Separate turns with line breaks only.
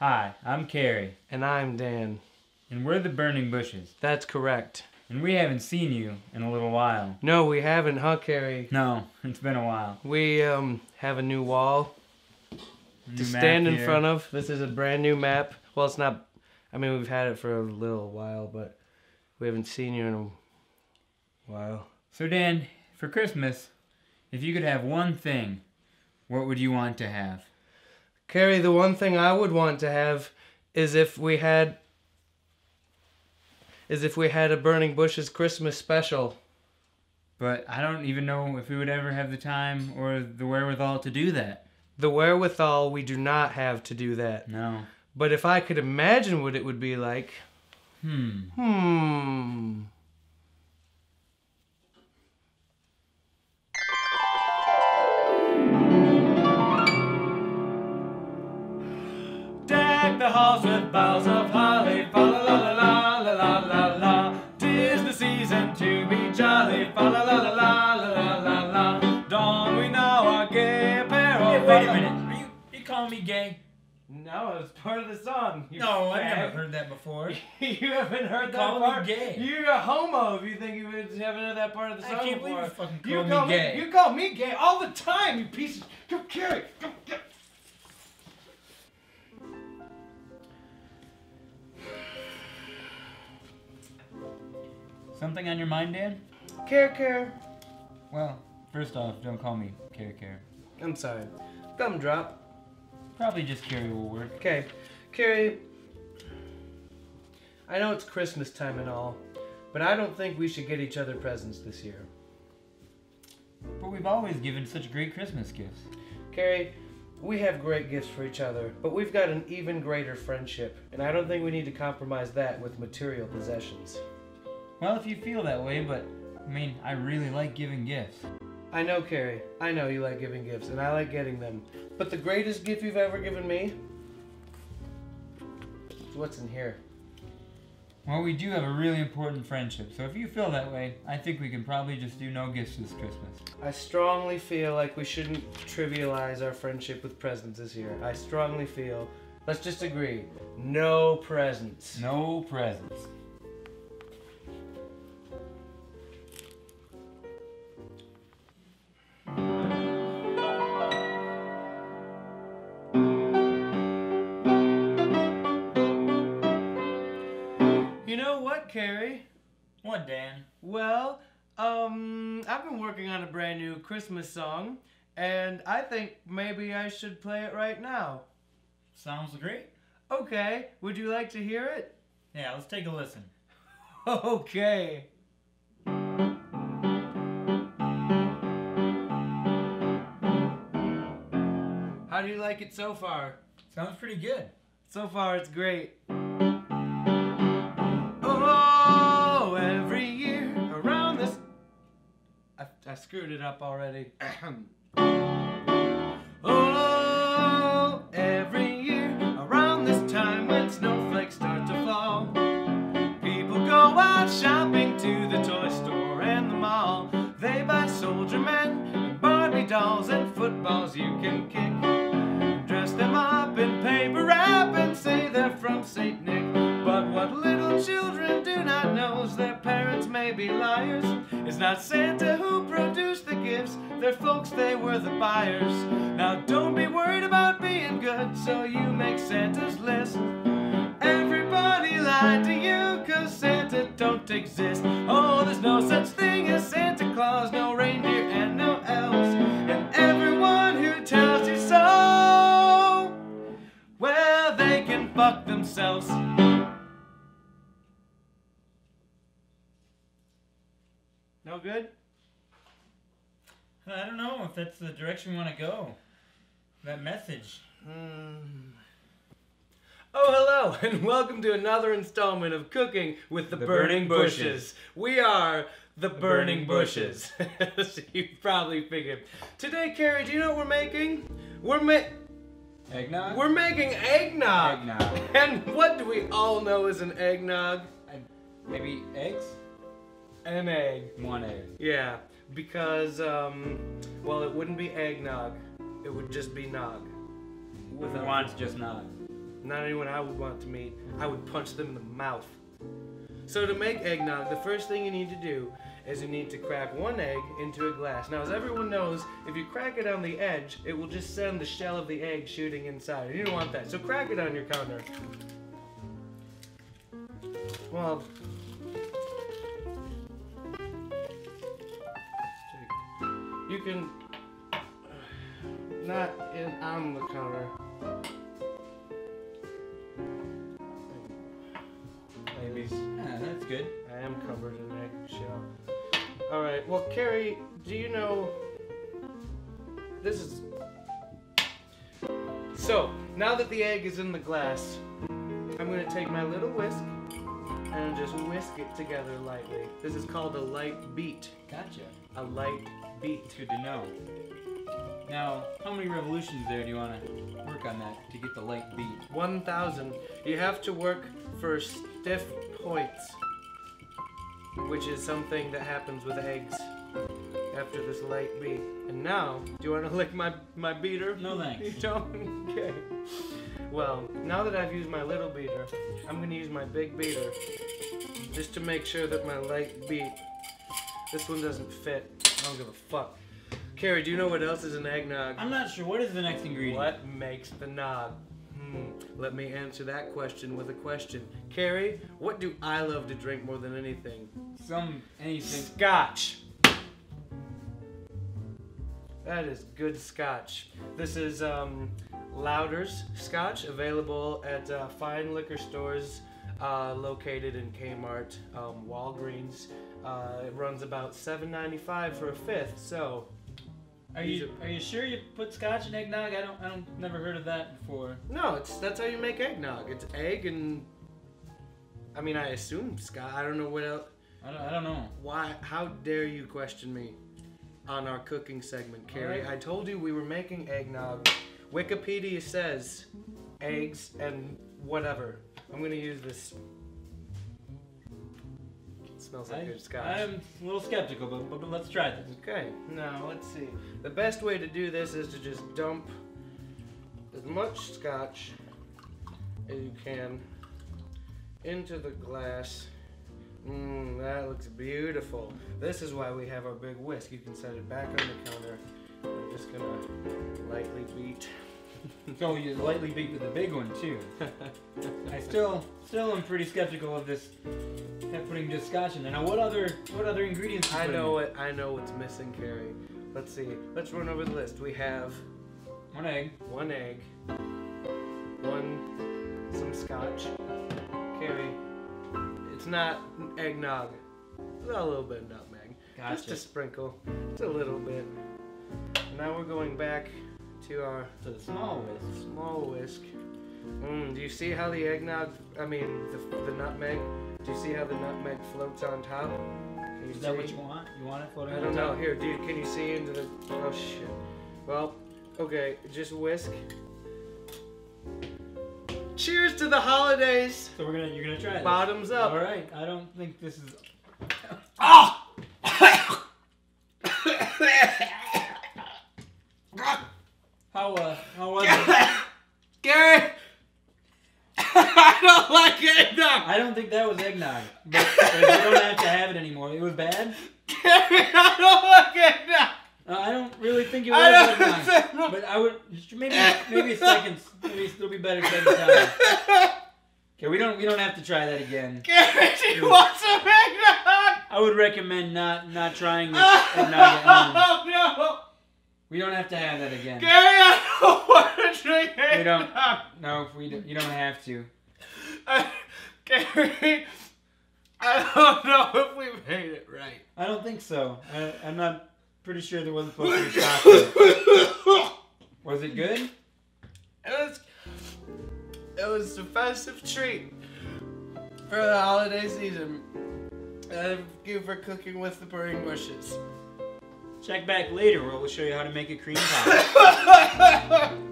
Hi, I'm Carey,
And I'm Dan.
and we're the Burning Bushes,
That's correct.
and we haven't seen you in a little while.
No, we haven't, huh, Carey?
No, it's been a while.
We um have a new wall
New
to stand in
here.
front of. This is a brand new map. Well, it's not. I mean, we've had it for a little while, but we haven't seen you in a while.
So, Dan, for Christmas, if you could have one thing, what would you want to have?
Carey, the one thing I would want to have is if we had is if we had a Burning Bushes Christmas special.
But I don't even know if we would ever have the time or the wherewithal to do that.
The wherewithal we do not have to do that.
No.
But if I could imagine what it would be like,
Hmm.
hmm.
halls with boughs of holly. Fa la la la la la la la. Tis the season to be jolly. Fa la la la la la la la. Don't we know our gay apparel.
Hey, wait a minute. Are you you calling me gay?
No, it was part of the song. You
no, I've never heard that before.
you haven't heard
you
that
call
part.
Me gay.
You're a homo if you think you haven't heard that part of the song
I can't
before.
Believe you fucking call you me
call
gay.
Me, you call me gay all the time. You piece of. Come carry. Come get.
Something on your mind, Dan?
Care, care.
Well, first off, don't call me Care Care.
I'm sorry. Gumdrop.
Probably just Carey will work.
Okay, Carey. I know it's Christmas time and all, but I don't think we should get each other presents this year.
But we've always given such great Christmas gifts.
Carey, we have great gifts for each other, but we've got an even greater friendship, and I don't think we need to compromise that with material possessions.
Well, if you feel that way, but I mean, I really like giving gifts.
I know, Carey. I know you like giving gifts, and I like getting them. But the greatest gift you've ever given me is what's in here.
Well, we do have a really important friendship, so if you feel that way, I think we can probably just do no gifts this Christmas.
I strongly feel like we shouldn't trivialize our friendship with presents this year. I strongly feel. Let's just agree. No presents.
No presents.
Carey? What,
Dan?
Well, um, I've been working on a brand new Christmas song, and I think maybe I should play it right now.
Sounds great.
Okay, would you like to hear it?
Yeah, let's take a listen.
Okay. How do you like it so far?
Sounds pretty good.
So far, it's great. Screwed it up already. oh, every year around this time when snowflakes start to fall, people go out shopping to the toy store and the mall. They buy soldier men, Barbie dolls, and footballs you can kick. Dress them up in paper wrap and say they're from St. Nick. But what little children do not know is their parents may be liars. It's not Santa who produced the gifts, their folks, they were the buyers. Now don't be worried about being good, so you make Santa's list. Everybody lied to you, cause Santa don't exist. Oh, there's no such thing as Santa Claus, no reindeer and no elves. And everyone who tells you so, well, they can fuck themselves. No good?
I don't know if that's the direction we want to go. That message.
Hmm. Oh, hello, and welcome to another installment of Cooking with the,
The
Burning,
Burning
Bushes.
Bushes.
We are the, Burning,
Burning
Bushes. so you probably figured. Today, Carey, do you know what we're making? We're ma-
Eggnog?
we're making eggnog.
Eggnog.
And what do we all know is an eggnog?
Maybe eggs?
An egg.
One egg.
Yeah, because um, well, it wouldn't be eggnog. It would just be nog.
With wants just not.
not anyone I would want to meet. I would punch them in the mouth. So to make eggnog, the first thing you need to do is you need to crack one egg into a glass. Now, as everyone knows, if you crack it on the edge, it will just send the shell of the egg shooting inside. You don't want that. So crack it on your counter. Well, you can not in on the counter. Maybe.
Yeah, that's good.
I am covered in eggshell. Alright, well, Carey, do you know. This is. So, now that the egg is in the glass, I'm going to take my little whisk and just whisk it together lightly. This is called a light beat.
Gotcha.
A light beat.
It's good to know. Now, how many revolutions there do you want to work on that to get the light beat?
1,000. You have to work for stiff points, which is something that happens with eggs after this light beat. And now, do you want to lick my, my beater?
No thanks.
You don't? Okay. Well, now that I've used my little beater, I'm going to use my big beater just to make sure that my light beat. This one doesn't fit. I don't give a fuck. Carey, do you know what else is an eggnog?
I'm not sure. What is the next ingredient?
What makes the nog? Hmm. Let me answer that question with a question. Carey, what do I love to drink more than anything?
Some anything.
Scotch. That is good scotch. This is um, Lauder's Scotch, available at uh, fine liquor stores uh, located in Kmart, um, Walgreens. Uh, it runs about $7.95 for a fifth, so
Are you are you sure you put scotch in eggnog? I don't I don't never heard of that before.
No, it's that's how you make eggnog. It's egg and I mean I assume Scott. I don't know what else.
I don't, I don't know.
Why? How dare you question me on our cooking segment, Carey?
Alright.
I told you we were making eggnog. Wikipedia says eggs and whatever. I'm gonna use this. It smells like
I,
good scotch.
I'm a little skeptical, but, but, but let's try this.
Okay, now let's see. Hmm. The best way to do this is to just dump as much scotch as you can into the glass. Mmm, that looks beautiful. This is why we have our big whisk. You can set it back on the counter. I'm just gonna lightly beat.
So you lightly beat with the big one too. I still still am pretty skeptical of this putting just scotch in there. Now what other what other ingredients?
I
in
know
there?
what I know what's missing, Carey. Let's see. Let's run over the list. We have
One egg.
one egg, one some scotch. Carey, it's not eggnog. It's a little bit of nutmeg.
Gotcha.
Just a sprinkle. Just a little bit. Now we're going back to our
To the small whisk.
small whisk. Mm, do you see how the eggnog, I mean, the, the nutmeg, do you see how the nutmeg floats on top? Can you
Is that what you want? You want it floating
I don't know.
top?
Here, dude, can you see into the? Oh shit. Well, okay, just whisk. Cheers to the holidays.
So we're gonna you're gonna try it.
Bottoms up.
All right. I don't think this is.
Ah!
How uh how was it?
Gary, I don't like eggnog.
I don't think that was eggnog. But you don't have to have it anymore. It was bad.
Gary, I don't like eggnog.
Uh, I don't really think it was
I don't
eggnog. But I would maybe maybe seconds. Maybe it'll be better second time. Okay, we don't we don't have to try that again.
Gary, do you want some eggnog?
I would recommend not not trying this eggnog at home.
Oh no.
We don't have to have that again.
Gary, I don't want to drink eggnog.
We don't. No, we don't, you don't have to.
Uh, Gary, I don't know if we made it right.
I don't think so. I, I'm not pretty sure there wasn't supposed to be chocolate. Was it good?
It was it was a festive treat for the holiday season. Thank you for cooking with the burning bushes.
Check back later where we'll show you how to make a cream pie.